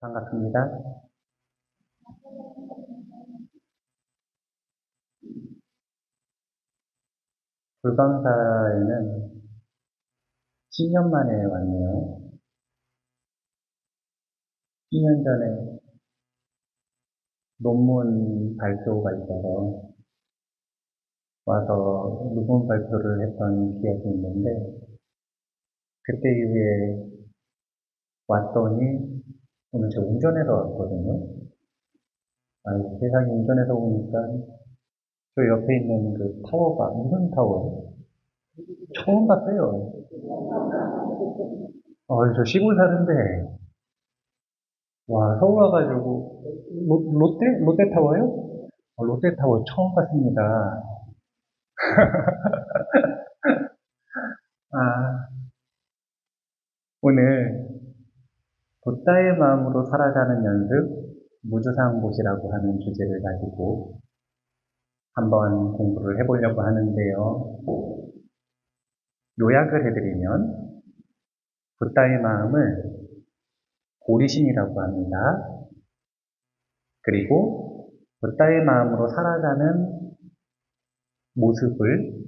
반갑습니다. 불광사에는 10년 만에 왔네요. 10년 전에 논문 발표가 있어서 와서 논문 발표를 했던 기억이 있는데 그때 이후에 왔더니 오늘 제가 운전해서 왔거든요. 아, 세상에 운전해서 오니까 저 옆에 있는 그 타워가 무슨 타워예요? 처음 봤어요. 어, 저 시골 사는데 와 서울 와가지고 로, 롯데 롯데타워요? 어, 롯데타워 처음 봤습니다. 아 오늘 부다의 마음으로 살아가는 연습 무주상보시라고 하는 주제를 가지고 한번 공부를 해보려고 하는데요. 요약을 해드리면 부다의 마음을 고리심이라고 합니다. 그리고 부다의 마음으로 살아가는 모습을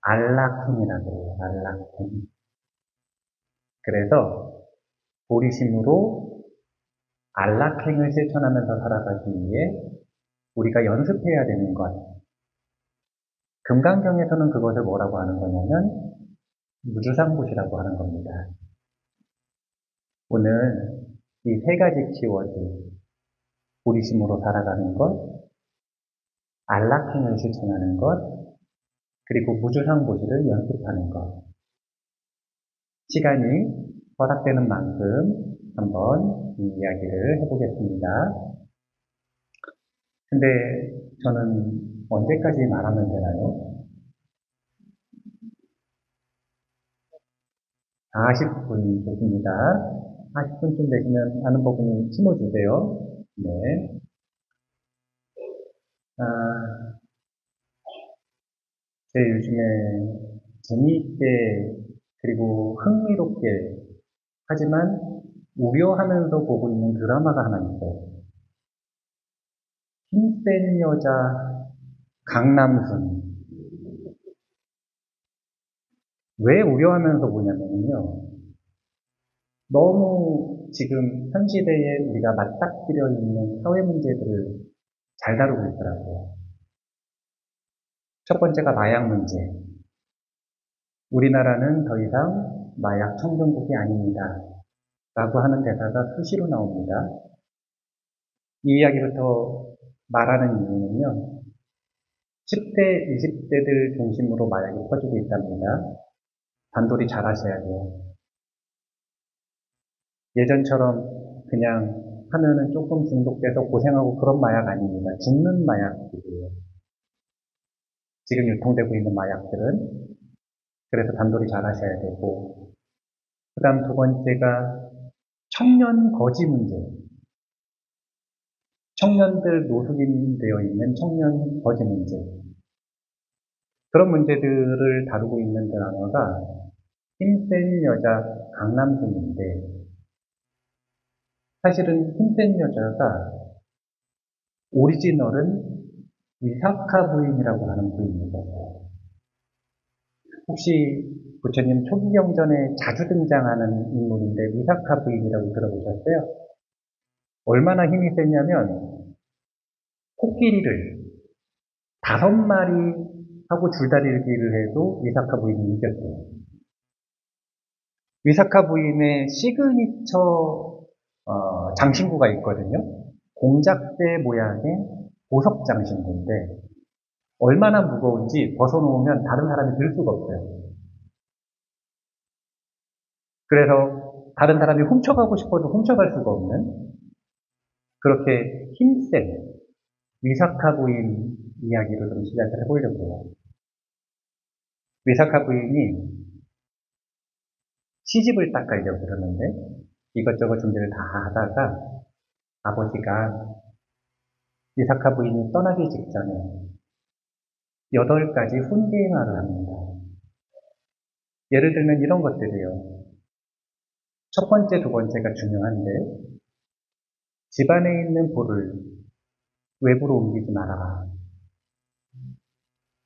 안락행이라고 해요. 안락행. 그래서 보리심으로 안락행을 실천하면서 살아가기 위해 우리가 연습해야 되는 것. 금강경에서는 그것을 뭐라고 하는 거냐면 무주상보시라고 하는 겁니다. 오늘 이 세 가지 키워드, 보리심으로 살아가는 것, 안락행을 실천하는 것, 그리고 무주상보시를 연습하는 것. 시간이 허락되는 만큼 한번 이 이야기를 해보겠습니다. 근데 저는 언제까지 말하면 되나요? 40분 좋습니다. 40분쯤 되시면 아는 부분이 심어주세요. 네. 아, 제 요즘에 재미있게 그리고 흥미롭게 하지만 우려하면서 보고 있는 드라마가 하나 있어요. 힘센 여자 강남순. 왜 우려하면서 보냐면요. 너무 지금 현 시대에 우리가 맞닥뜨려 있는 사회 문제들을 잘 다루고 있더라고요. 첫 번째가 마약 문제. 우리나라는 더 이상 마약 청정국이 아닙니다. 라고 하는 대사가 수시로 나옵니다. 이 이야기부터 말하는 이유는요. 10대, 20대들 중심으로 마약이 퍼지고 있답니다. 단돌이 잘 하셔야 돼요. 예전처럼 그냥 하면은 조금 중독돼서 고생하고 그런 마약 아닙니다. 죽는 마약들이에요. 지금 유통되고 있는 마약들은 그래서 단돌이 잘 하셔야 되고 그 다음 두 번째가 청년 거지 문제. 청년들 노숙인 되어 있는 청년 거지 문제. 그런 문제들을 다루고 있는 드라마가 힘센 여자 강남순인데 사실은 힘센 여자가 오리지널은 위사카 부인이라고 하는 부인입니다. 혹시 부처님 초기 경전에 자주 등장하는 인물인데 위사카 부인이라고 들어보셨어요? 얼마나 힘이 세냐면 코끼리를 다섯 마리 하고 줄다리기를 해도 위사카 부인이 이겼어요. 위사카 부인의 시그니처 어, 장신구가 있거든요. 공작새 모양의 보석 장신구인데 얼마나 무거운지 벗어놓으면 다른 사람이 들 수가 없어요. 그래서 다른 사람이 훔쳐가고 싶어도 훔쳐갈 수가 없는 그렇게 힘센 위사카 부인 이야기를 좀 시작을 해보려고요. 위사카 부인이 시집을 딱 가려고 그러는데 이것저것 준비를 다 하다가 아버지가 위사카 부인이 떠나기 직전에 여덟 가지 훈계행화를 합니다. 예를 들면 이런 것들이에요. 첫 번째, 두 번째가 중요한데 집 안에 있는 볼을 외부로 옮기지 말아라.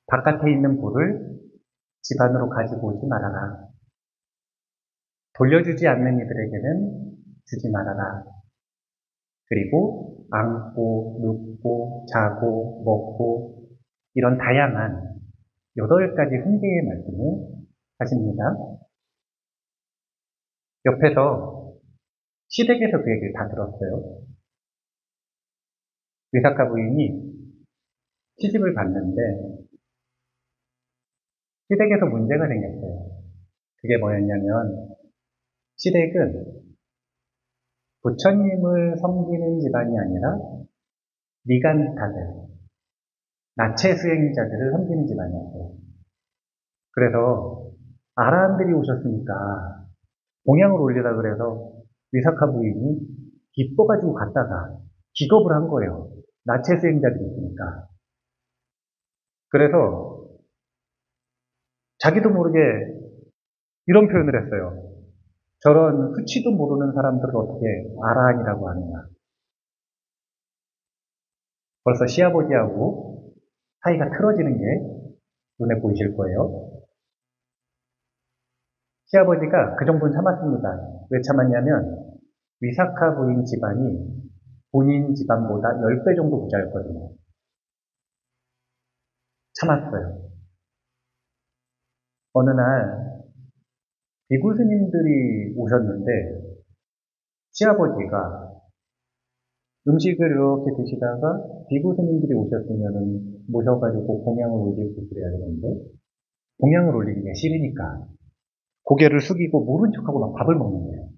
바깥에 있는 볼을 집 안으로 가지고 오지 말아라. 돌려주지 않는 이들에게는 주지 말아라. 그리고 앉고, 눕고, 자고, 먹고, 이런 다양한 여덟 가지 훈계의 말씀을 하십니다. 옆에서 시댁에서 그 얘기를 다 들었어요. 위사카 부인이 시집을 갔는데 시댁에서 문제가 생겼어요. 그게 뭐였냐면 시댁은 부처님을 섬기는 집안이 아니라 미간타들, 나체 수행자들을 섬기는 집안이었어요. 그래서 아라한들이 오셨으니까 공양을 올리라 그래서 위사카 부인이 기뻐가지고 갔다가 기겁을 한 거예요. 나체 수행자들이 있으니까. 그래서 자기도 모르게 이런 표현을 했어요. 저런 수치도 모르는 사람들을 어떻게 아라한이라고 하느냐. 벌써 시아버지하고 사이가 틀어지는 게 눈에 보이실 거예요. 시아버지가 그 정도는 참았습니다. 왜 참았냐면 위사카 부인 집안이 본인 집안보다 10배 정도 부자였거든요. 참았어요. 어느 날 비구 스님들이 오셨는데 시아버지가 음식을 이렇게 드시다가 비구 스님들이 오셨으면 모셔가지고 공양을 올리고 그래야 되는데 공양을 올리기가 싫으니까 고개를 숙이고 모른 척하고 막 밥을 먹는 거예요.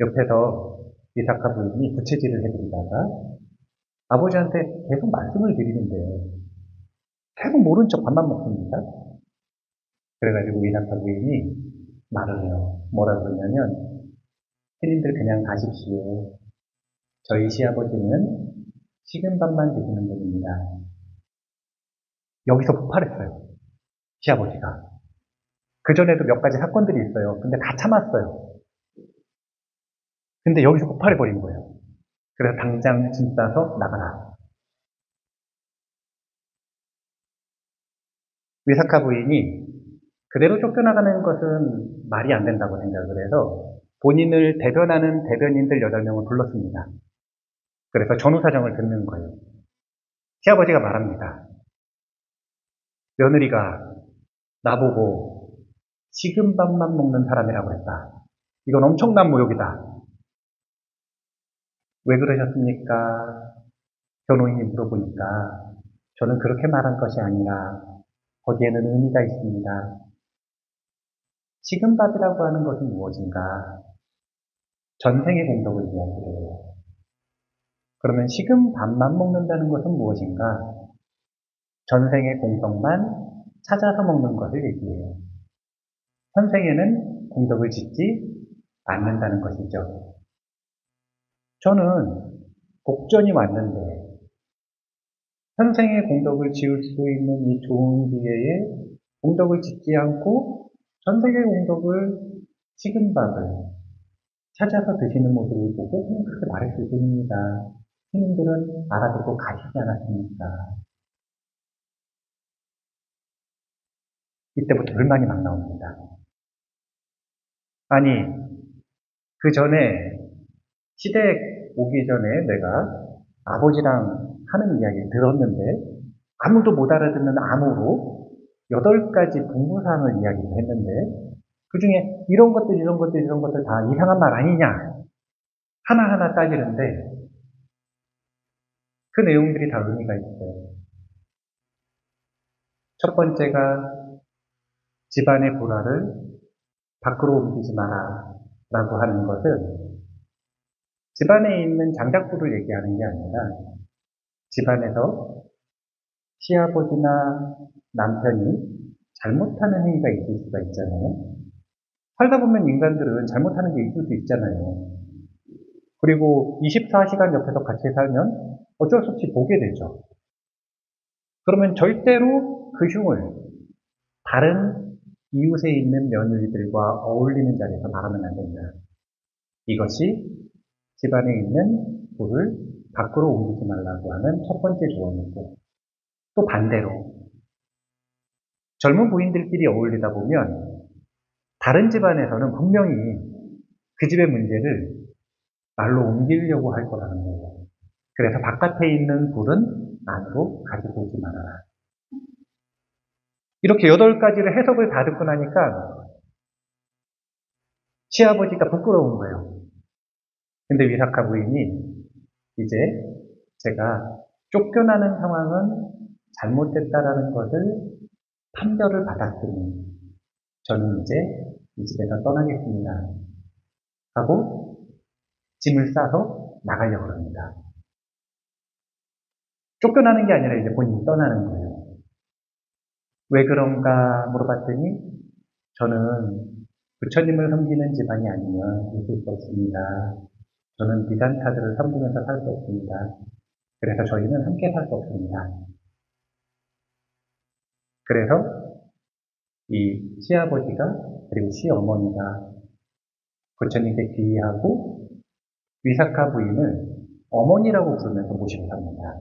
옆에서 이사카 부인이 부채질을 해드리다가 아버지한테 계속 말씀을 드리는데 계속 모른 척 밥만 먹습니다. 그래가지고 이사카 부인이 말을 해요. 뭐라 그러냐면 스님들 그냥 가십시오. 저희 시아버지는 식은 밥만 드시는 분입니다. 여기서 폭발했어요. 시아버지가. 그전에도 몇 가지 사건들이 있어요. 근데 다 참았어요. 근데 여기서 폭발해버린 거예요. 그래서 당장 짐 싸서 나가라. 위사카 부인이 그대로 쫓겨나가는 것은 말이 안 된다고 생각을 해서 본인을 대변하는 대변인들 8명을 불렀습니다. 그래서 전후 사정을 듣는 거예요. 시아버지가 말합니다. 며느리가 나보고 식은 밥만 먹는 사람이라고 했다. 이건 엄청난 모욕이다. 왜 그러셨습니까? 변호인이 물어보니까 저는 그렇게 말한 것이 아니라 거기에는 의미가 있습니다. 식은밥이라고 하는 것은 무엇인가? 전생의 공덕을 이야기해요. 그러면 식은 밥만 먹는다는 것은 무엇인가? 전생의 공덕만 찾아서 먹는 것을 얘기해요. 현생에는 공덕을 짓지 않는다는 것이죠. 저는 복전이 왔는데 현생의 공덕을 지을 수 있는 이 좋은 기회에 공덕을 짓지 않고 전생의 공덕을 식은 밥을 찾아서 드시는 모습을 보고 그렇게 말했을 뿐입니다. 스님들은 알아듣고 가시지 않았습니까? 이때부터 불만이 막 나옵니다. 아니, 그 전에 시댁 오기 전에 내가 아버지랑 하는 이야기를 들었는데 아무도 못 알아듣는 암호로 여덟 가지 공부사항을 이야기를 했는데 그 중에 이런 것들 이런 것들 이런 것들 다 이상한 말 아니냐 하나하나 따지는데 그 내용들이 다 의미가 있어요. 첫 번째가 집안의 불화를 밖으로 옮기지 마라 라고 하는 것은 집안에 있는 장작불을 얘기하는 게 아니라 집안에서 시아버지나 남편이 잘못하는 행위가 있을 수가 있잖아요. 살다 보면 인간들은 잘못하는 게 있을 수 있잖아요. 그리고 24시간 옆에서 같이 살면 어쩔 수 없이 보게 되죠. 그러면 절대로 그 흉을 다른 이웃에 있는 며느리들과 어울리는 자리에서 말하면 안 된다. 이것이 집안에 있는 불을 밖으로 옮기지 말라고 하는 첫 번째 조언이고, 또 반대로, 젊은 부인들끼리 어울리다 보면, 다른 집안에서는 분명히 그 집의 문제를 말로 옮기려고 할 거라는 거예요. 그래서 바깥에 있는 불은 안으로 가지고 오지 말아라. 이렇게 여덟 가지를 해석을 다 듣고 나니까 시아버지가 부끄러운 거예요. 근데 위사카 부인이 이제 제가 쫓겨나는 상황은 잘못됐다라는 것을 판결을 받았으니 저는 이제 이 집에서 떠나겠습니다. 하고 짐을 싸서 나가려고 합니다. 쫓겨나는 게 아니라 이제 본인이 떠나는 거예요. 왜 그런가 물어봤더니 저는 부처님을 섬기는 집안이 아니면 있을 수 없습니다. 저는 비단타들을 섬기면서 살 수 없습니다. 그래서 저희는 함께 살 수 없습니다. 그래서 이 시아버지가 그리고 시어머니가 부처님께 귀의하고 위사카 부인을 어머니라고 부르면서 모시고 삽니다.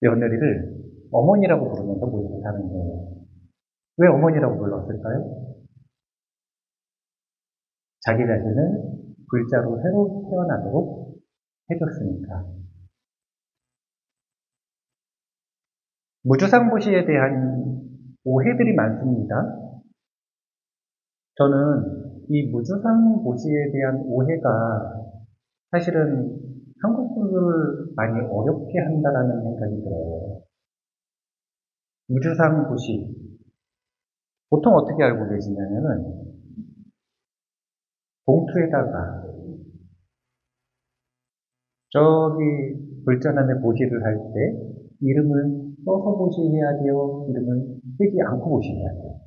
며느리를 어머니라고 부르면서 모시고 사는 거예요. 왜 어머니라고 불렀을까요? 자기 자신을 글자로 새로 태어나도록 해줬으니까. 무주상보시에 대한 오해들이 많습니다. 저는 이 무주상보시에 대한 오해가 사실은 한국 분들을 많이 어렵게 한다라는 생각이 들어요. 무주상보시 보통 어떻게 알고 계시냐면은 봉투에다가 저기 불전함에 보시를 할 때 이름을 써서 보시해야 돼요. 이름을 쓰지 않고 보시해야 돼요.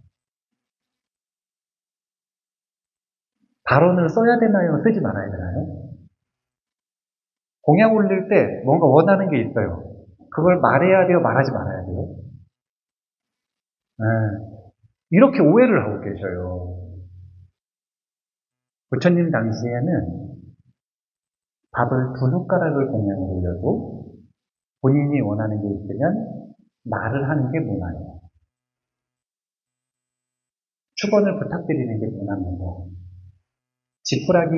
발언을 써야 되나요? 쓰지 말아야 되나요? 공약 올릴 때 뭔가 원하는 게 있어요. 그걸 말해야 돼요? 말하지 말아야 돼요? 네. 이렇게 오해를 하고 계셔요. 부처님 당시에는 밥을 두 숟가락을 공양을 올려도 본인이 원하는 게 있으면 말을 하는 게 문화예요. 축원을 부탁드리는 게 문화입니다. 지푸라기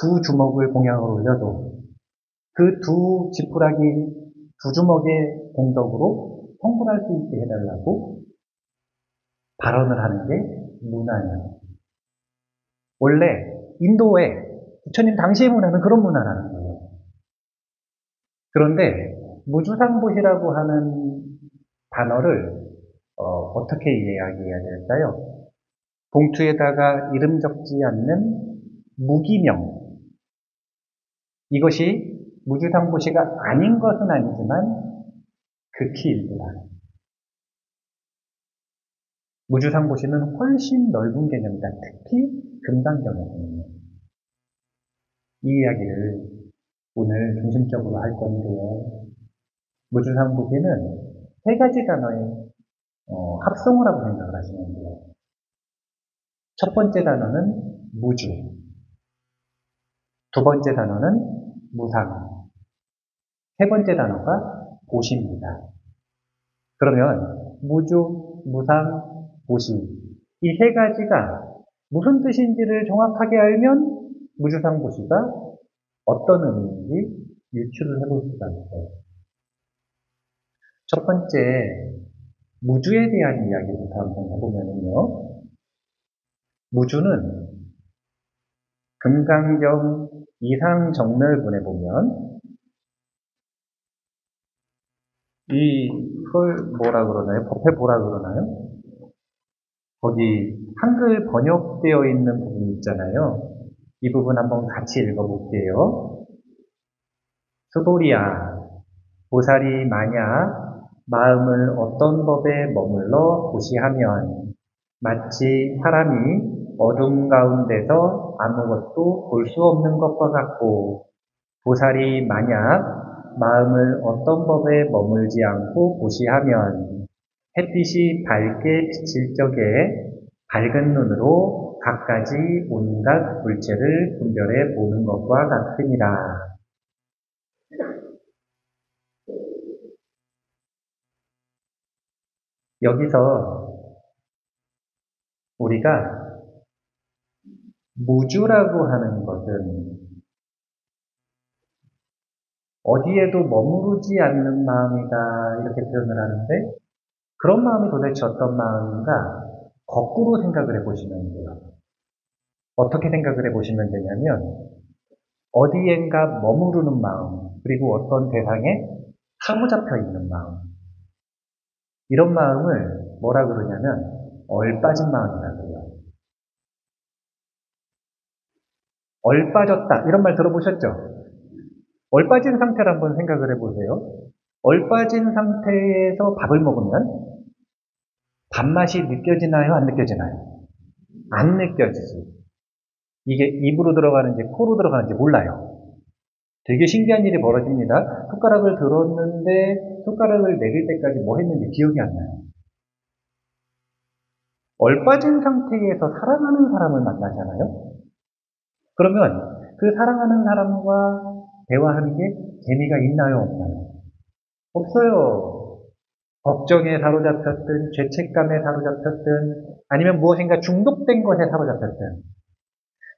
두 주먹을 공양을 올려도 그 두 지푸라기 두 주먹의 공덕으로 성불할 수 있게 해달라고 발언을 하는 게 문화예요. 원래 인도의 부처님 당시의 문화는 그런 문화라는 거예요. 그런데 무주상보시라고 하는 단어를 어, 떻게 이야기해야 될까요? 봉투에다가 이름 적지 않는 무기명 이것이 무주상보시가 아닌 것은 아니지만 극히 일부다. 무주상보시는 훨씬 넓은 개념이다. 특히 금강경에서는요. 이 이야기를 오늘 중심적으로 할 건데요. 무주상보시는 세 가지 단어의 어, 합성어 라고 생각을 하시면 돼요. 첫 번째 단어는 무주. 두 번째 단어는 무상. 세 번째 단어가 보시입니다. 그러면 무주, 무상, 보시. 이 세 가지가 무슨 뜻인지를 정확하게 알면 무주상 보시가 어떤 의미인지 유추를 해볼 수가 있어요. 첫 번째, 무주에 대한 이야기부터 한번 해보면요. 무주는 금강경 이상 정멸문에 보면 이걸 뭐라 그러나요? 법회 뭐라 그러나요? 거기 한글 번역되어 있는 부분이 있잖아요. 이 부분 한번 같이 읽어볼게요. 수도리야, 보살이 만약 마음을 어떤 법에 머물러 고시하면 마치 사람이 어둠 가운데서 아무것도 볼 수 없는 것과 같고 보살이 만약 마음을 어떤 법에 머물지 않고 고시하면 햇빛이 밝게 비칠 적에 밝은 눈으로 갖가지 온갖 물체를 분별해 보는 것과 같으니라. 여기서 우리가 무주라고 하는 것은 어디에도 머무르지 않는 마음이다 이렇게 표현을 하는데 그런 마음이 도대체 어떤 마음인가 거꾸로 생각을 해보시면 돼요. 어떻게 생각을 해보시면 되냐면 어디엔가 머무르는 마음 그리고 어떤 대상에 사로잡혀 있는 마음 이런 마음을 뭐라 그러냐면 얼빠진 마음이라 그래요. 얼빠졌다 이런 말 들어보셨죠? 얼빠진 상태를 한번 생각을 해보세요. 얼빠진 상태에서 밥을 먹으면 밥맛이 느껴지나요? 안 느껴지나요? 안 느껴지지. 이게 입으로 들어가는지 코로 들어가는지 몰라요. 되게 신기한 일이 벌어집니다. 숟가락을 들었는데 숟가락을 내릴 때까지 뭐 했는지 기억이 안 나요. 얼빠진 상태에서 사랑하는 사람을 만나잖아요. 그러면 그 사랑하는 사람과 대화하는 게 재미가 있나요? 없나요? 없어요. 걱정에 사로잡혔든, 죄책감에 사로잡혔든, 아니면 무엇인가 중독된 것에 사로잡혔든,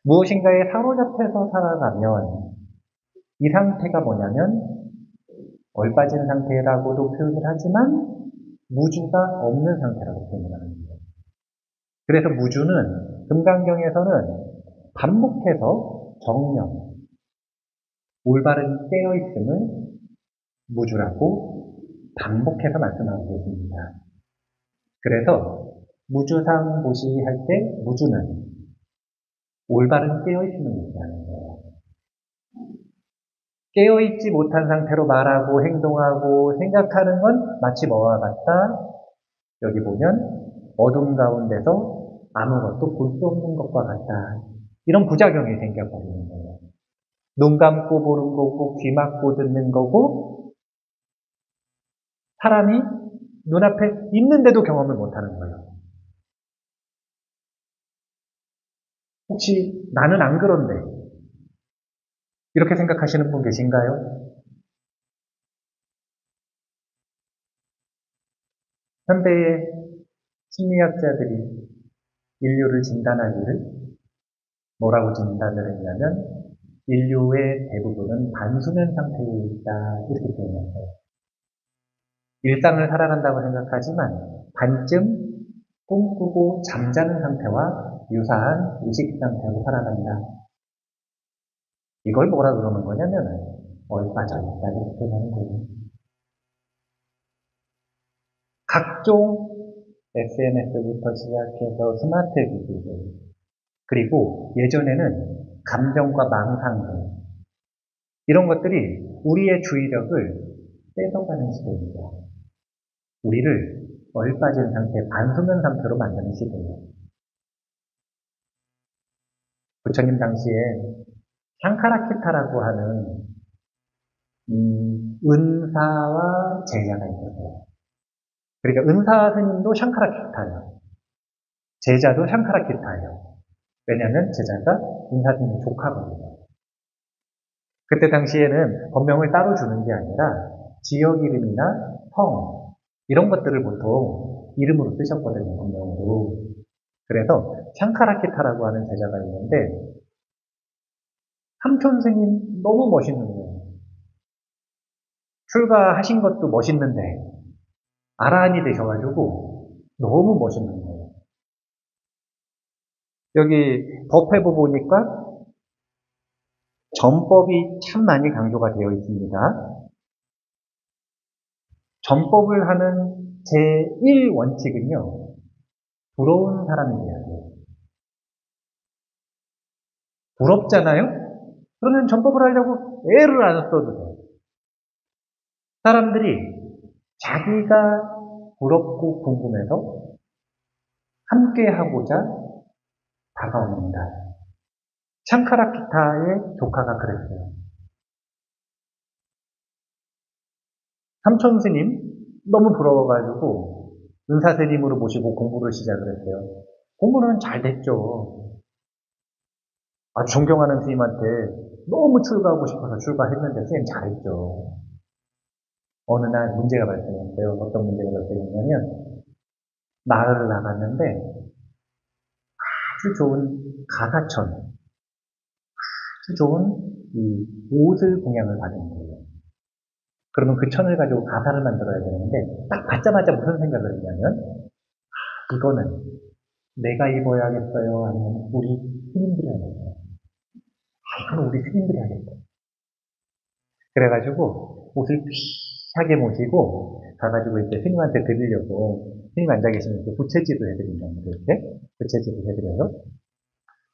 무엇인가에 사로잡혀서 살아가면 이 상태가 뭐냐면 얼빠진 상태라고도 표현을 하지만 무주가 없는 상태라고 표현을 거예요. 그래서 무주는 금강경에서는 반복해서 정령, 올바른 깨어있음을 무주라고 반복해서 말씀하고 계십니다. 그래서 무주상 보시할 때 무주는 올바른 깨어있음을 얘기하는 거예요. 깨어있지 못한 상태로 말하고 행동하고 생각하는 건 마치 뭐와 같다? 여기 보면 어둠 가운데서 아무것도 볼 수 없는 것과 같다. 이런 부작용이 생겨버리는 거예요. 눈 감고 보는 거고, 귀 막고 듣는 거고, 사람이 눈앞에 있는데도 경험을 못하는 거예요. 혹시 나는 안 그런데 이렇게 생각하시는 분 계신가요? 현대의 심리학자들이 인류를 진단하기를 뭐라고 진단을 했냐면 인류의 대부분은 반수면 상태에 있다 이렇게 표현했어요. 일상을 살아간다고 생각하지만 반쯤 꿈꾸고 잠자는 상태와 유사한 의식 상태로 살아간다. 이걸 뭐라 그러는 거냐면 있다 이렇게 표현하는 거예요. 각종 SNS부터 시작해서 스마트 기기들 그리고 예전에는 감정과 망상들 이런 것들이 우리의 주의력을 뺏어가는 시대입니다. 우리를 얼 빠진 상태, 반수면 상태로 만드는 시대예요. 부처님 당시에 샹카라키타라고 하는 음, 은사와 제자가 있었어요. 그러니까 은사 스님도 샹카라키타예요. 제자도 샹카라키타예요. 왜냐하면 제자가 은사 스님 조카거든요. 그때 당시에는 법명을 따로 주는 게 아니라 지역 이름이나 성 이런 것들을 보통 이름으로 쓰셨거든요. 법명으로. 그래서 샹카라키타라고 하는 제자가 있는데 삼촌생님 너무 멋있는 거예요. 출가하신 것도 멋있는데 아라한이 되셔가지고 너무 멋있는 거예요. 여기 법회부 보니까 전법이 참 많이 강조가 되어 있습니다. 전법을 하는 제1원칙은요, 부러운 돼요. 부럽잖아요? 그러면 전법을 하려고 애를 안 써도 돼요. 사람들이 자기가 부럽고 궁금해서 함께 하고자 다가옵니다. 샹카라키타의 조카가 그랬어요. 삼촌 스님 너무 부러워가지고 은사 스님으로 모시고 공부를 시작을 했어요. 공부는 잘 됐죠. 아주 존경하는 스님한테 너무 출가하고 싶어서 출가했는데 스님 잘했죠. 어느 날 문제가 발생했어요. 어떤 문제가 발생했냐면 마을을 나갔는데 아주 좋은 가사천, 아주 좋은 이 옷을 공양을 받은 거예요. 그러면 그 천을 가지고 가사를 만들어야 되는데 딱 받자마자 무슨 생각을 했냐면 아, 이거는 내가 입어야겠어요? 아니면 우리 스님 드려야겠어요? 아, 이거는 우리 스님 드려야겠어요. 그래가지고 옷을 귀하게 모시고 가가지고 이제 스님한테 드리려고 스님 앉아 계시면 부채질을 해드린다는 거예요. 이렇게 부채질을 해드려요.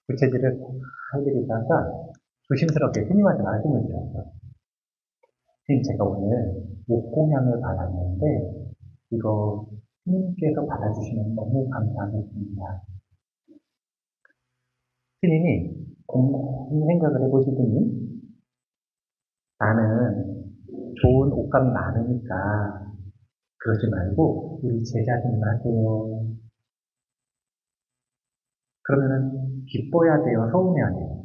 부채질을 해드리다가 조심스럽게 스님한테 말씀을 드렸어요. 스님 제가 오늘 목공양을 받았는데 이거 스님께서 받아주시면 너무 감사하겠습니다. 스님이 공부 생각을 해보시더니 나는 좋은 옷감이 많으니까 그러지 말고 우리 제자들만 하세요. 그러면은 기뻐야 돼요, 서운해야 돼요.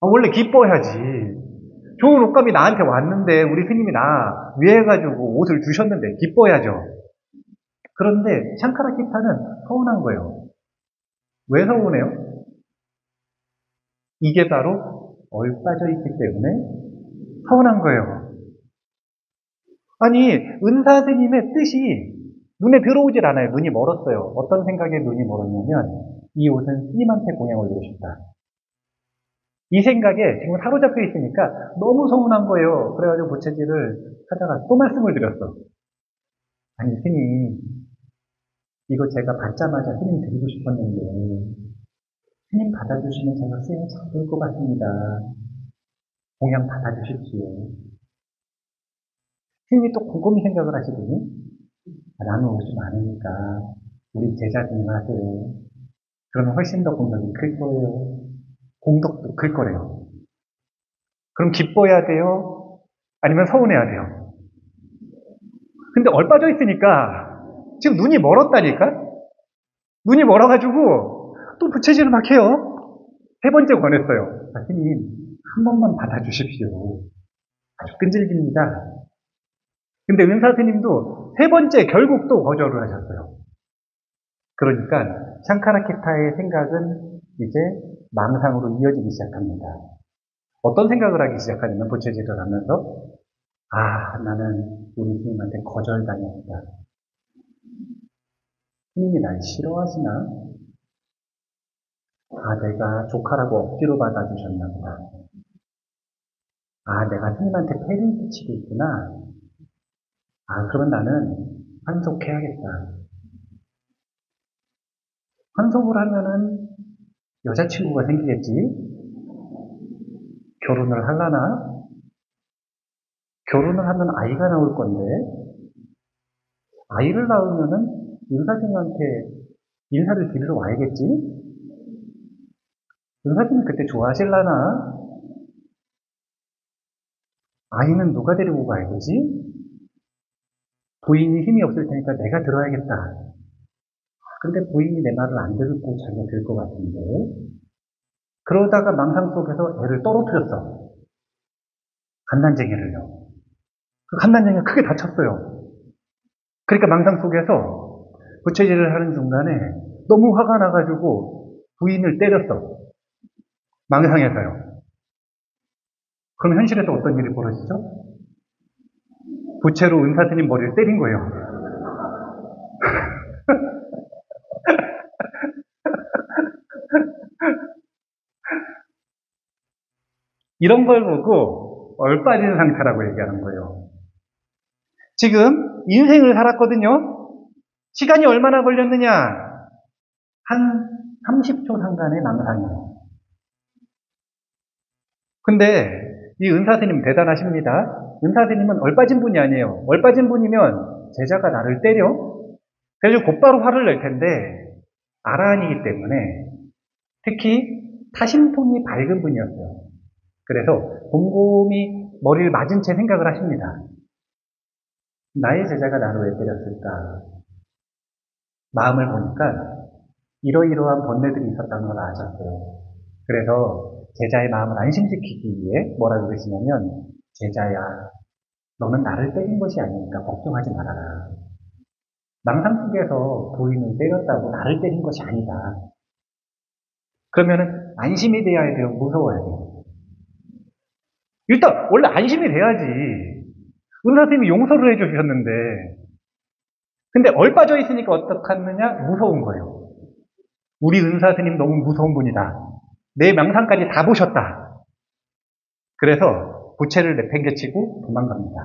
아, 원래 기뻐야지. 좋은 옷감이 나한테 왔는데 우리 스님이 나 위해가지고 옷을 주셨는데 기뻐야죠. 그런데 샹카라 키타는 서운한 거예요. 왜 서운해요? 이게 바로 얼빠져 있기 때문에 서운한 거예요. 아니 은사 스님의 뜻이 눈에 들어오질 않아요. 눈이 멀었어요. 어떤 생각에 눈이 멀었냐면 이 옷은 스님한테 공양 올리고 싶다. 이 생각에 지금 사로잡혀 있으니까 너무 서운한 거예요. 그래가지고 부채질을 하다가 또 말씀을 드렸어. 아니, 스님, 이거 제가 받자마자 스님 드리고 싶었는데, 스님 받아주시면 제가 스님 잘될 것 같습니다. 공양 받아주십시오. 스님이 또 곰곰이 생각을 하시더니, 아, 나는 옷이 많으니까, 우리 제자들만 하세요. 그러면 훨씬 더 공덕이 클 거예요. 공덕도 클 거래요. 그럼 기뻐야 돼요? 아니면 서운해야 돼요? 근데 얼빠져 있으니까 지금 눈이 멀었다니까? 눈이 멀어가지고 또 부채질을 막 해요. 세 번째 권했어요. 아, 스님, 한 번만 받아주십시오. 아주 끈질깁니다. 근데 은사 스님도 세 번째 결국 또 거절을 하셨어요. 그러니까 샹카라키타의 생각은 이제 망상으로 이어지기 시작합니다. 어떤 생각을 하기 시작하냐면 부채질을 하면서 아 나는 우리 스님한테 거절당했다. 스님이 날 싫어하시나? 아 내가 조카라고 억지로 받아주셨나 보다. 아 내가 스님한테 패를 끼치고 있구나. 아 그러면 나는 환속해야겠다. 환속을 하면은 여자친구가 생기겠지? 결혼을 할라나? 결혼을 하면 아이가 나올 건데, 아이를 낳으면은 윤사님한테 인사를 드리러 와야겠지? 윤사님이 그때 좋아하실라나? 아이는 누가 데리고 가야 되지? 부인이 힘이 없을 테니까 내가 들어야겠다. 근데 부인이 내 말을 안 듣고 자기가 들것 같은데. 그러다가 망상 속에서 애를 떨어뜨렸어. 갓난쟁이를요. 그 갓난쟁이가 크게 다쳤어요. 그러니까 망상 속에서 부채질을 하는 중간에 너무 화가 나가지고 부인을 때렸어. 망상에서요. 그럼 현실에서 어떤 일이 벌어지죠? 부채로 은사스님 머리를 때린 거예요. 이런 걸 보고 얼빠진 상태라고 얘기하는 거예요. 지금 인생을 살았거든요. 시간이 얼마나 걸렸느냐? 한 30초 상간의 망상이에요. 근데 이 은사스님 대단하십니다. 은사스님은 얼빠진 분이 아니에요. 얼빠진 분이면 제자가 나를 때려? 그래서 곧바로 화를 낼 텐데 아라한이기 때문에 특히 타심통이 밝은 분이었어요. 그래서 곰곰이 머리를 맞은 채 생각을 하십니다. 나의 제자가 나를 왜 때렸을까? 마음을 보니까 이러이러한 번뇌들이 있었다는 걸 아셨어요. 그래서 제자의 마음을 안심시키기 위해 뭐라 그러시냐면, 제자야, 너는 나를 때린 것이 아니니까 걱정하지 말아라. 망상 속에서 부인을 때렸다고 나를 때린 것이 아니다. 그러면은 안심이 돼야 돼요? 무서워야 돼요? 일단 원래 안심이 돼야지. 은사 선생님이 용서를 해주셨는데 근데 얼빠져 있으니까 어떡하느냐? 무서운 거예요. 우리 은사 스님 너무 무서운 분이다. 내 명상까지 다 보셨다. 그래서 부채를 내팽개치고 도망갑니다.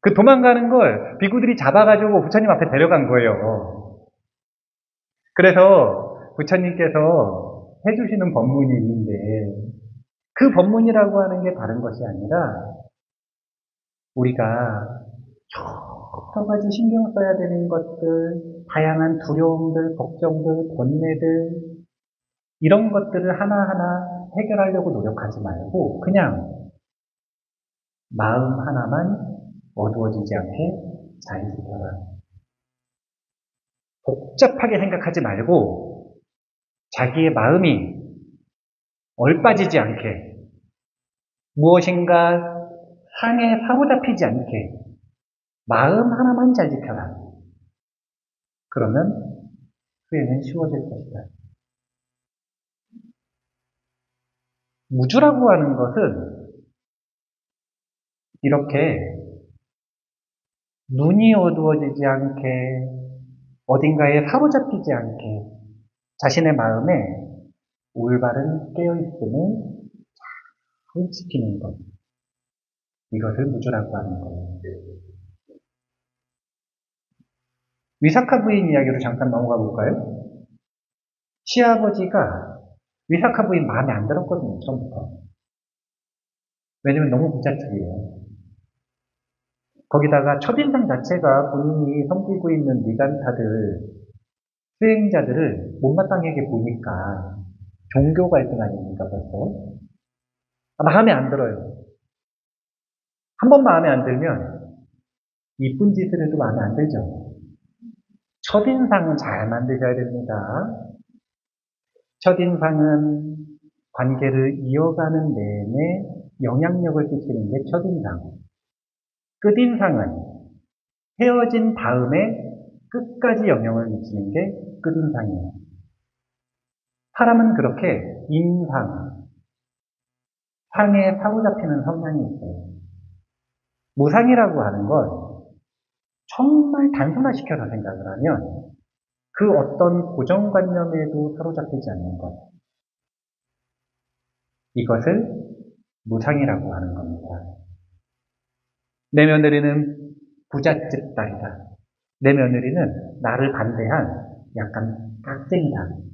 그 도망가는 걸 비구들이 잡아가지고 부처님 앞에 데려간 거예요. 그래서 부처님께서 해주시는 법문이 있는데 그 법문이라고 하는 게 다른 것이 아니라 우리가 여러 가지 신경 써야 되는 것들, 다양한 두려움들, 걱정들, 번뇌들, 이런 것들을 하나하나 해결하려고 노력하지 말고, 그냥 마음 하나만 어두워지지 않게 잘 지켜라. 복잡하게 생각하지 말고, 자기의 마음이 얼빠지지 않게, 무엇인가 상에 사로잡히지 않게, 마음 하나만 잘 지켜라. 그러면 후회는 쉬워질 것이다. 무주라고 하는 것은 이렇게 눈이 어두워지지 않게 어딘가에 사로잡히지 않게 자신의 마음에 올바른 깨어있음을 잘 지키는 것. 이것을 무주라고 하는 거예요. 위사카 부인 이야기로 잠깐 넘어가 볼까요? 시아버지가 위사카 부인 마음에 안 들었거든요, 처음부터. 왜냐면 너무 부잣집이에요. 거기다가 첫인상 자체가 본인이 섬기고 있는 니간타들, 수행자들을 못마땅하게 보니까 종교 갈등 아닙니까, 벌써? 아, 마음에 안 들어요. 한 번 마음에 안 들면 이쁜 짓을 해도 마음에 안 들죠. 첫인상은 잘 만드셔야 됩니다. 첫인상은 관계를 이어가는 내내 영향력을 끼치는 게 첫인상. 끝인상은 헤어진 다음에 끝까지 영향을 미치는 게 끝인상이에요. 사람은 그렇게 인상, 상에 사로잡히는 성향이 있어요. 무상이라고 하는 건 정말 단순화시켜서 생각을 하면 그 어떤 고정관념에도 사로잡히지 않는 것. 이것을 무상이라고 하는 겁니다. 내 며느리는 부잣집 딸이다. 내 며느리는 나를 반대한 약간 깍쟁이다.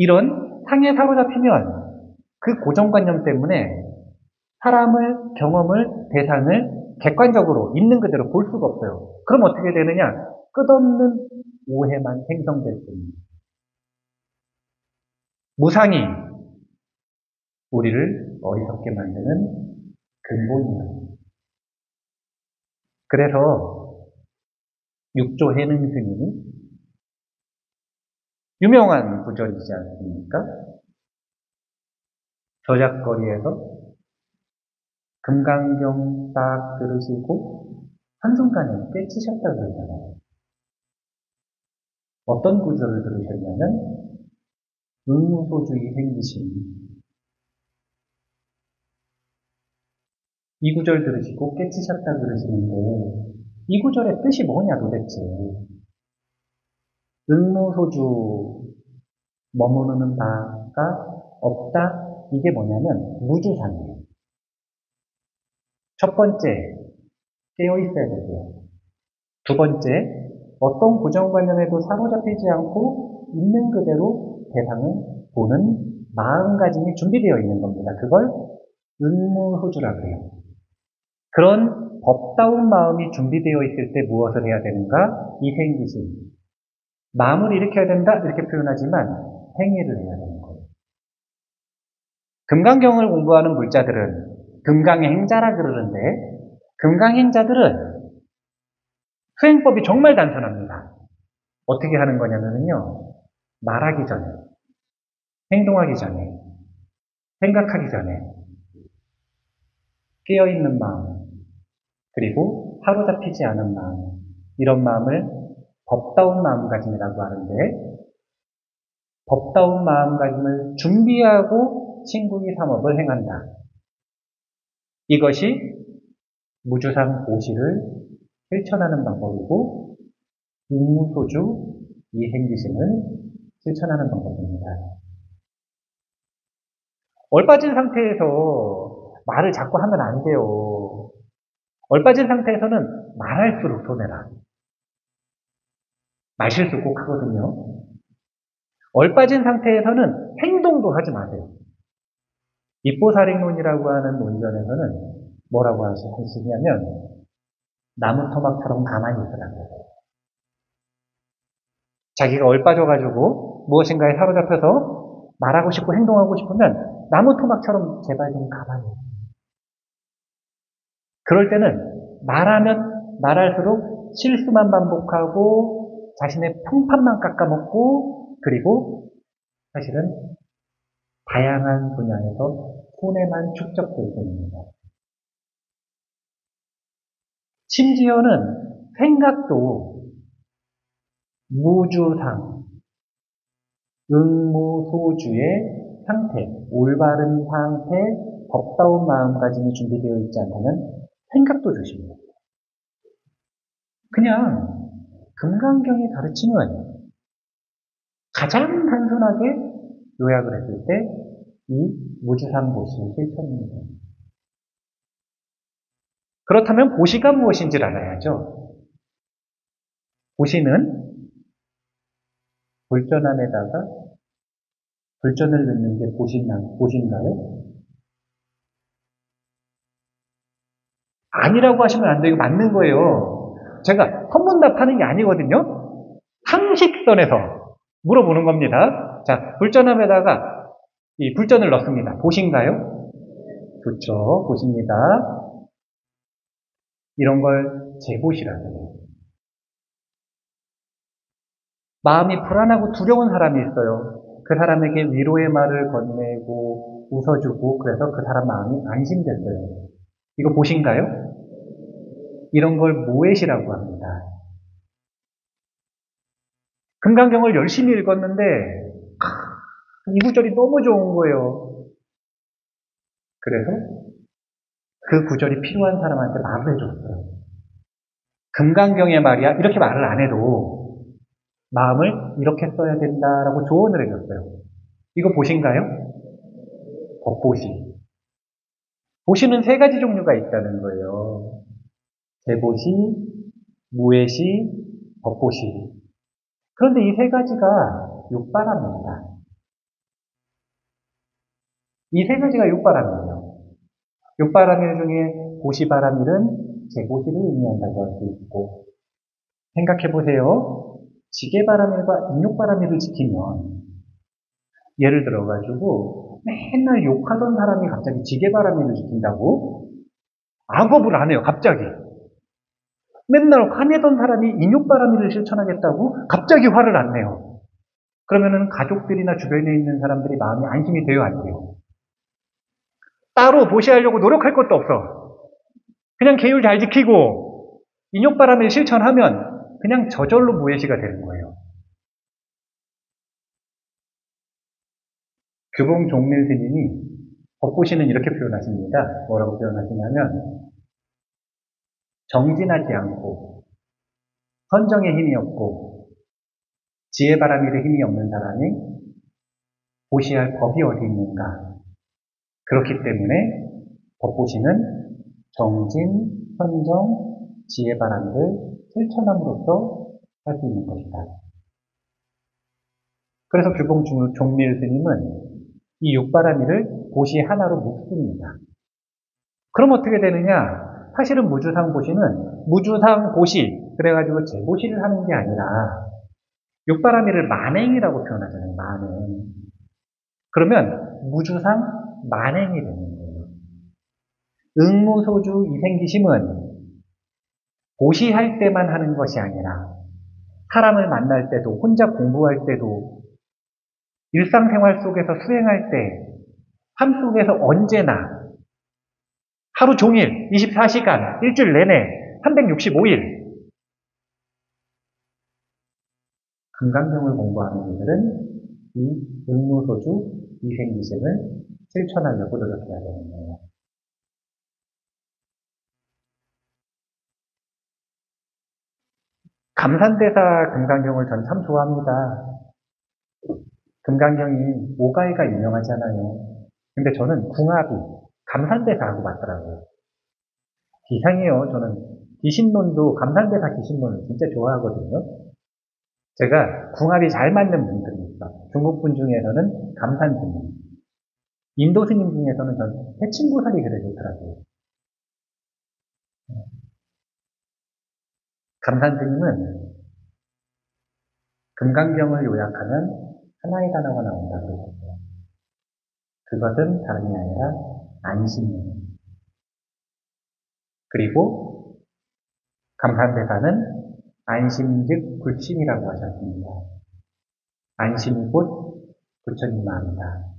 이런 상에 사로잡히면 그 고정관념 때문에 사람을, 경험을, 대상을 객관적으로 있는 그대로 볼 수가 없어요. 그럼 어떻게 되느냐? 끝없는 오해만 생성될 뿐입니다. 무상이 우리를 어리석게 만드는 근본이에요. 그래서 육조 해능 스님이 유명한 구절이지 않습니까? 저작거리에서 금강경 딱 들으시고 한순간에 깨치셨다 그러잖아요. 어떤 구절을 들으셨냐면 응무소주의 생기심 이 구절 들으시고 깨치셨다 그러시는데 이 구절의 뜻이 뭐냐 도대체 응무소주 머무르는 바가 없다 이게 뭐냐면 무주상이에요. 첫 번째, 깨어 있어야 되고요. 두 번째, 어떤 고정관념에도 사로잡히지 않고 있는 그대로 대상을 보는 마음가짐이 준비되어 있는 겁니다. 그걸 은무후주라 그래요. 그런 법다운 마음이 준비되어 있을 때 무엇을 해야 되는가? 이행기심. 마음을 일으켜야 된다 이렇게 표현하지만 행위를 해야 되는 거예요. 금강경을 공부하는 물자들은 금강행자라 그러는데 금강 행자들은 수행법이 정말 단순합니다. 어떻게 하는 거냐면요. 말하기 전에 행동하기 전에, 생각하기 전에, 깨어있는 마음, 그리고 사로잡히지 않은 마음, 이런 마음을 법다운 마음가짐이라고 하는데, 법다운 마음가짐을 준비하고 친구의 삼업을 행한다. 이것이 무주상 보시를 실천하는 방법이고, 육무소주 이행기심을 실천하는 방법입니다. 얼빠진 상태에서 말을 자꾸 하면 안 돼요. 얼빠진 상태에서는 말할수록 손해라. 말실수 꼭 하거든요. 얼빠진 상태에서는 행동도 하지 마세요. 입보살인론이라고 하는 논전에서는 뭐라고 하시냐면 나무 토막처럼 가만히 있으라는 거예요. 자기가 얼빠져가지고 무엇인가에 사로잡혀서 말하고 싶고 행동하고 싶으면 나무 토막처럼 제발 좀 가만히. 그럴 때는 말하면 말할수록 실수만 반복하고 자신의 평판만 깎아먹고 그리고 사실은 다양한 분야에서 손해만 축적될 뿐입니다. 심지어는 생각도 무주상, 응무소주의 상태, 올바른 상태, 법다운 마음가짐이 준비되어 있지 않다면 생각도 조심해야 돼요. 그냥 금강경이 가르치는 가장 단순하게 요약을 했을 때 이 무주상 보시의 실천입니다. 그렇다면 보시가 무엇인지를 알아야죠. 보시는 불전 안에다가 불전을 넣는 게 보신가, 보신가요? 아니라고 하시면 안. 이거 맞는 거예요. 제가 선문답하는 게 아니거든요. 상식선에서 물어보는 겁니다. 자, 불전함에다가 이 불전을 넣습니다. 보신가요? 좋죠. 보십니다. 이런 걸 재보시라는 거예요. 마음이 불안하고 두려운 사람이 있어요. 그 사람에게 위로의 말을 건네고 웃어주고 그래서 그 사람 마음이 안심됐어요. 이거 보신가요? 이런 걸 모엣이라고 합니다. 금강경을 열심히 읽었는데 이 구절이 너무 좋은 거예요. 그래서 그 구절이 필요한 사람한테 말을 해줬어요. 금강경의 말이야 이렇게 말을 안 해도 마음을 이렇게 써야 된다라고 조언을 해줬어요. 이거 보신가요? 겉보시. 보시는 세 가지 종류가 있다는 거예요. 재보시, 무해시, 겉보시. 그런데 이 세 가지가 육바람입니다. 이 세 가지가 육바람이에요. 육바람일 중에 보시바람일은 재보시를 의미한다고 할 수 있고 생각해 보세요. 지게바람일과 인욕바람일을 지키면 예를 들어가지고 맨날 욕하던 사람이 갑자기 지게바람일을 지킨다고 악업을 안 해요. 갑자기 맨날 화내던 사람이 인욕바람일을 실천하겠다고 갑자기 화를 안 내요. 그러면은 가족들이나 주변에 있는 사람들이 마음이 안심이 돼요, 안 돼요? 따로 보시하려고 노력할 것도 없어. 그냥 계율 잘 지키고 인욕바람일 실천하면 그냥 저절로 무예시가 되는 거예요. 규봉 종밀 스님이 벚보시는 이렇게 표현하십니다. 뭐라고 표현하시냐면 정진하지 않고 선정의 힘이 없고 지혜 바람일의 힘이 없는 사람이 보시할 법이 어디 있는가 그렇기 때문에 법보시는 정진, 선정, 지혜 바람일을 실천함으로써 할 수 있는 것이다. 그래서 규봉 종밀 스님은 이 육바람일을 보시 하나로 묶습니다. 그럼 어떻게 되느냐? 사실은 무주상 보시는 무주상 보시 그래가지고 재보시를 하는 게 아니라 육바라미를 만행이라고 표현하잖아요. 만행. 그러면 무주상 만행이 되는 거예요. 응무소주 이생기심은 보시할 때만 하는 것이 아니라 사람을 만날 때도 혼자 공부할 때도 일상생활 속에서 수행할 때, 삶 속에서 언제나, 하루 종일, 24시간, 일주일 내내, 365일, 금강경을 공부하는 이들은 이 응무소주 이생기심을 실천하려고 노력해야 되는 거예요. 감산대사 금강경을 전 참 좋아합니다. 금강경이 오가이가 유명하잖아요. 근데 저는 궁합이 감산대사하고 맞더라고요. 이상해요. 저는 기신론도 감산대사 기신론을 진짜 좋아하거든요. 제가 궁합이 잘 맞는 분들이 있어. 중국 분 중에서는 감산 스님, 인도 스님 중에서는 전 해친구살이 그래 좋더라고요. 감산 스님은 금강경을 요약하면 하나의 단어가 나온다고 그러셨어요. 그것은 다름이 아니라 안심이에요. 그리고 감산대사는 안심즉 불심이라고 하셨습니다. 안심이 곧 부처님 마음이다.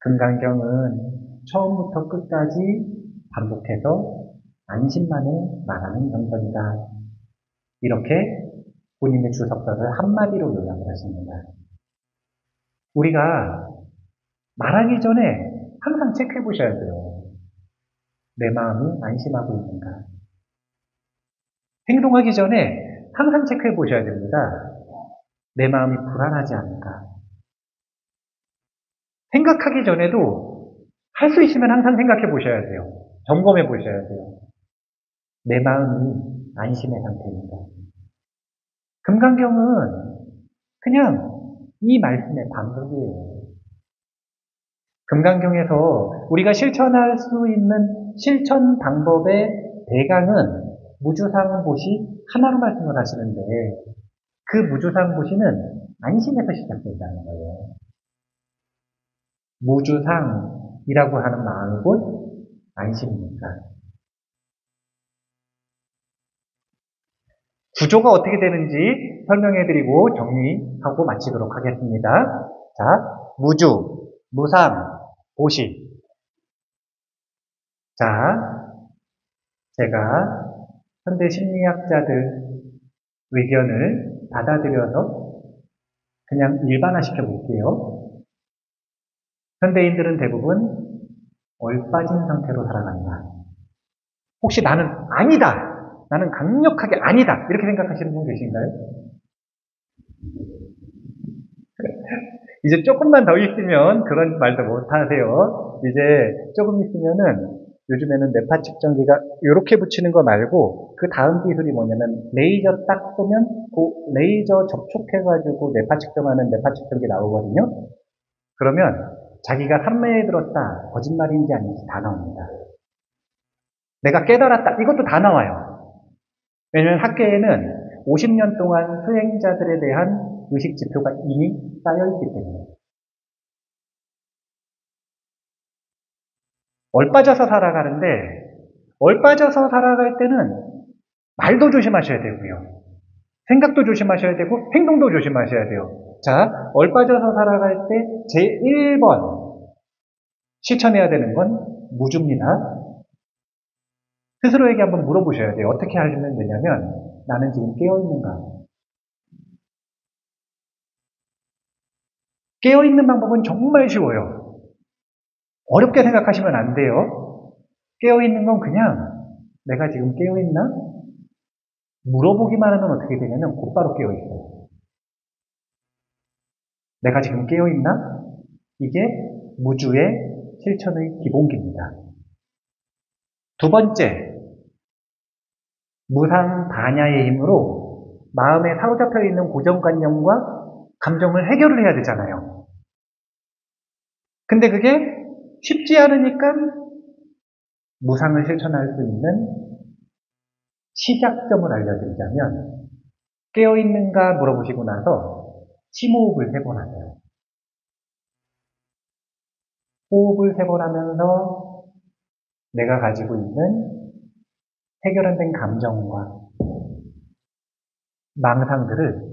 금강경은 처음부터 끝까지 반복해서 안심만을 말하는 경전이다. 이렇게 본인의 주석서를 한마디로 요약을 하십니다. 우리가 말하기 전에 항상 체크해 보셔야 돼요. 내 마음이 안심하고 있는가. 행동하기 전에 항상 체크해 보셔야 됩니다. 내 마음이 불안하지 않은가. 생각하기 전에도 할 수 있으면 항상 생각해 보셔야 돼요. 점검해 보셔야 돼요. 내 마음이 안심의 상태입니다. 금강경은 그냥 이 말씀의 반복이에요. 금강경에서 우리가 실천할 수 있는 실천 방법의 대강은 무주상보시 하나로 말씀을 하시는데 그 무주상보시는 안심에서 시작된다는 거예요. 무주상이라고 하는 마음이 곧 안심입니다. 구조가 어떻게 되는지 설명해드리고 정리하고 마치도록 하겠습니다. 자, 무주, 무상, 보시. 자, 제가 현대 심리학자들 의견을 받아들여서 그냥 일반화시켜 볼게요. 현대인들은 대부분 얼빠진 상태로 살아간다. 혹시 나는 아니다! 나는 강력하게 아니다. 이렇게 생각하시는 분 계신가요? 이제 조금만 더 있으면 그런 말도 못 하세요. 이제 조금 있으면은 요즘에는 뇌파 측정기가 이렇게 붙이는 거 말고 그 다음 기술이 뭐냐면 레이저 딱 쏘면 그 레이저 접촉해가지고 뇌파 측정하는 뇌파 측정기 나오거든요. 그러면 자기가 산매에 들었다 거짓말인지 아닌지 다 나옵니다. 내가 깨달았다 이것도 다 나와요. 왜냐하면 학계에는 50년 동안 수행자들에 대한 의식 지표가 이미 쌓여있기 때문에. 얼빠져서 살아가는데, 얼빠져서 살아갈 때는 말도 조심하셔야 되고요. 생각도 조심하셔야 되고, 행동도 조심하셔야 돼요. 자, 얼빠져서 살아갈 때 제1번 실천해야 되는 건 무주입니다. 스스로에게 한번 물어보셔야 돼요. 어떻게 하시면 되냐면, 나는 지금 깨어있는가? 깨어있는 방법은 정말 쉬워요. 어렵게 생각하시면 안 돼요. 깨어있는 건 그냥, 내가 지금 깨어있나? 물어보기만 하면 어떻게 되냐면, 곧바로 깨어있어요. 내가 지금 깨어있나? 이게 무주의 실천의 기본기입니다. 두 번째, 무상 반야의 힘으로 마음에 사로잡혀 있는 고정관념과 감정을 해결을 해야 되잖아요. 근데 그게 쉽지 않으니까 무상을 실천할 수 있는 시작점을 알려드리자면 깨어있는가 물어보시고 나서 심호흡을 세 번 하세요. 호흡을 세 번 하면서 내가 가지고 있는 해결 안된 감정과 망상들을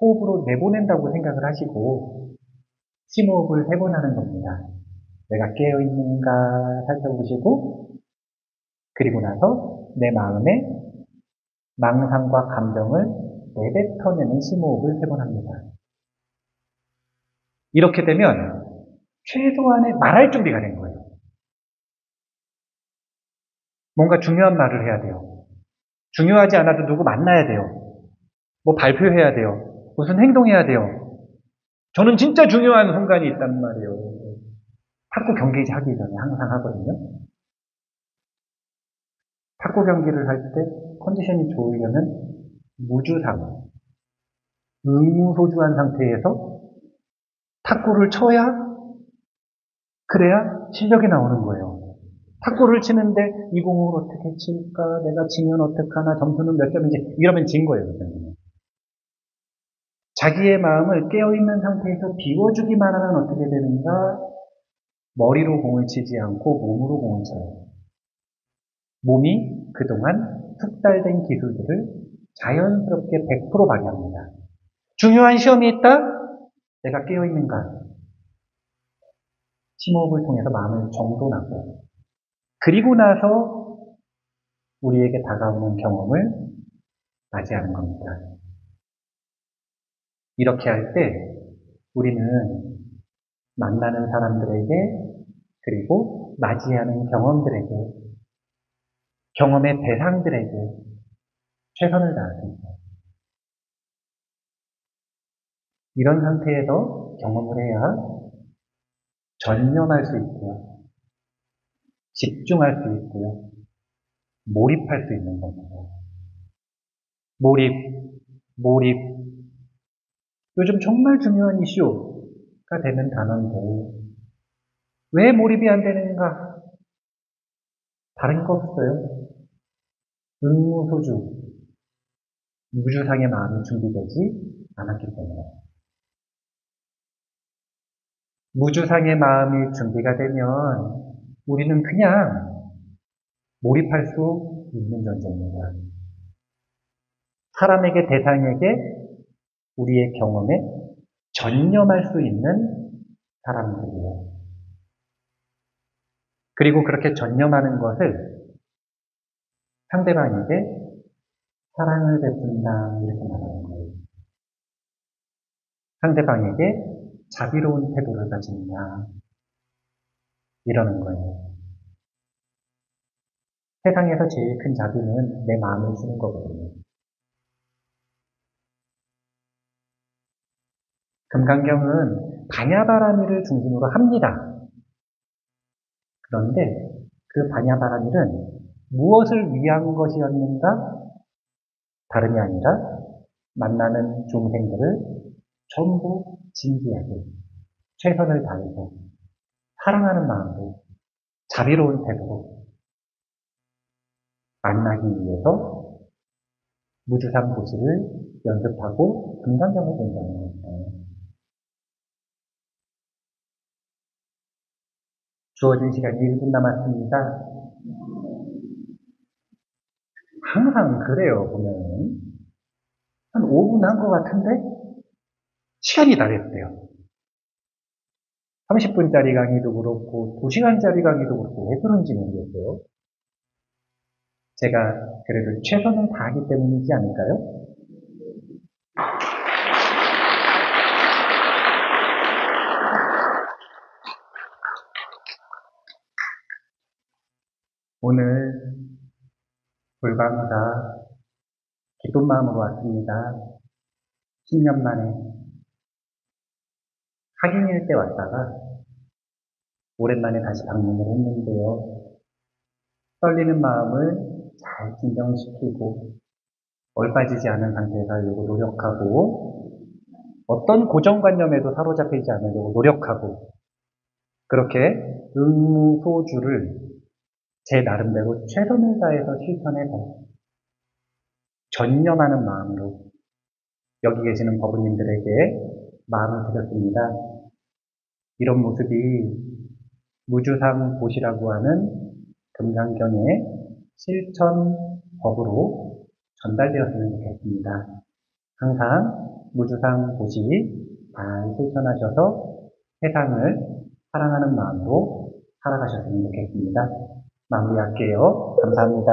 호흡으로 내보낸다고 생각을 하시고 심호흡을 하는 겁니다. 내가 깨어있는가 살펴보시고, 그리고 나서 내 마음에 망상과 감정을 내뱉어내는 심호흡을 세번 합니다. 이렇게 되면 최소한의 말할 준비가 된 거예요. 뭔가 중요한 말을 해야 돼요. 중요하지 않아도 누구 만나야 돼요. 뭐 발표해야 돼요. 무슨 행동해야 돼요. 저는 진짜 중요한 순간이 있단 말이에요. 탁구 경기 하기 전에 항상 하거든요. 탁구 경기를 할 때 컨디션이 좋으려면 무주상, 의무소주한 상태에서 탁구를 쳐야 그래야 실력이 나오는 거예요. 탁구를 치는데 이 공을 어떻게 칠까? 내가 치면 어떡하나? 점수는 몇 점인지 이러면 진 거예요. 그냥. 자기의 마음을 깨어있는 상태에서 비워주기만 하면 어떻게 되는가? 머리로 공을 치지 않고 몸으로 공을 쳐요. 몸이 그동안 숙달된 기술들을 자연스럽게 100% 발휘합니다. 중요한 시험이 있다? 내가 깨어있는가? 심호흡을 통해서 마음을 정돈하고 그리고 나서 우리에게 다가오는 경험을 맞이하는 겁니다. 이렇게 할 때 우리는 만나는 사람들에게 그리고 맞이하는 경험들에게 경험의 대상들에게 최선을 다합니다. 이런 상태에서 경험을 해야 전념할 수 있고요. 집중할 수 있고요. 몰입할 수 있는 겁니다. 몰입, 몰입. 요즘 정말 중요한 이슈가 되는 단어인데, 왜 몰입이 안 되는가? 다른 거 없어요. 응무소주, 무주상의 마음이 준비되지 않았기 때문에. 무주상의 마음이 준비가 되면 우리는 그냥 몰입할 수 있는 존재입니다. 사람에게, 대상에게 우리의 경험에 전념할 수 있는 사람들이에요. 그리고 그렇게 전념하는 것을 상대방에게 사랑을 베푼다 이렇게 말하는 거예요. 상대방에게 자비로운 태도를 가지느냐 이러는 거예요. 세상에서 제일 큰 자비는 내 마음을 주는 거거든요. 금강경은 반야바라미를 중심으로 합니다. 그런데 그 반야바라밀은 무엇을 위한 것이었는가? 다름이 아니라 만나는 중생들을 전부 진지하게 최선을 다해서 사랑하는 마음으로 자비로운 태도로 만나기 위해서 무주상 고시를 연습하고 금강경을 본다는 겁니다. 주어진 시간이 1분 남았습니다. 항상 그래요, 보면. 한 5분 한 것 같은데, 시간이 다 됐대요. 30분짜리 강의도 그렇고, 2시간짜리 강의도 그렇고, 왜 그런지 모르겠어요. 제가 그래도 최선을 다하기 때문이지 않을까요? 오늘 불광사 기쁜 마음으로 왔습니다. 10년 만에 학인일 때 왔다가 오랜만에 다시 방문을 했는데요. 떨리는 마음을 잘 진정시키고 얼빠지지 않은 상태에서 하려고 노력하고 어떤 고정관념에도 사로잡히지 않으려고 노력하고 그렇게 의무소주를 제 나름대로 최선을 다해서 실천해서 전념하는 마음으로 여기 계시는 법부님들에게 마음을 드렸습니다. 이런 모습이 무주상 보시라고 하는 금강경의 실천 법으로 전달되었으면 좋겠습니다. 항상 무주상 보시 잘 실천하셔서 세상을 사랑하는 마음으로 살아가셨으면 좋겠습니다. 마무리할게요. 감사합니다.